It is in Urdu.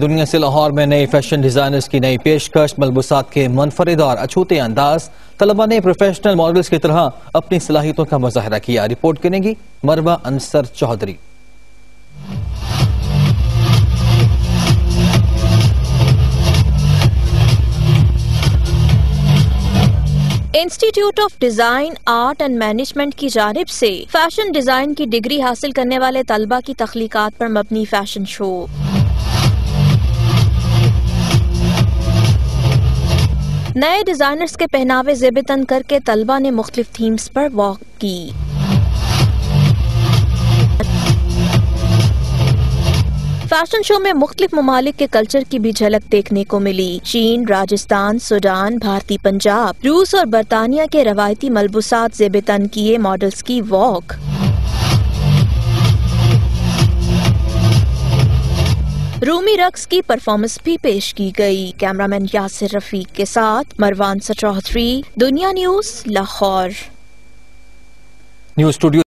دنیا سے لاہور میں نئے فیشن ڈیزائنرز کی نئی پیشکش ملبوسات کے منفرد اور اچھوتے انداز۔ طلبہ نے پروفیشنل ماڈلز کی طرح اپنی صلاحیتوں کا مظاہرہ کیا۔ رپورٹ کریں گی Marwa Ansar Chaudhry. Institute of design art and management کی جانب سے فیشن ڈیزائن کی ڈگری حاصل کرنے والے طلبہ کی تخلیقات پر مبنی فیشن شو۔ نئے ڈیزائنرز کے پہناوے زیبتن کر کے طلبہ نے مختلف تھیمز پر واک کی۔ فیشن شو میں مختلف ممالک کے کلچر کی بھی جھلک دیکھنے کو ملی۔ چین راجستان سوڈان، بھارتی پنجاب، روس اور برطانیہ کے روایتی ملبوسات زیب تن کیے ماڈلز کی واک۔ رومی رقص کی پرفارمنس بھی پیش کی گئی۔ کیمرامین یاسر رفیق کے ساتھ مروان سچوہتری دنیا نیوز لاہور۔ نیوز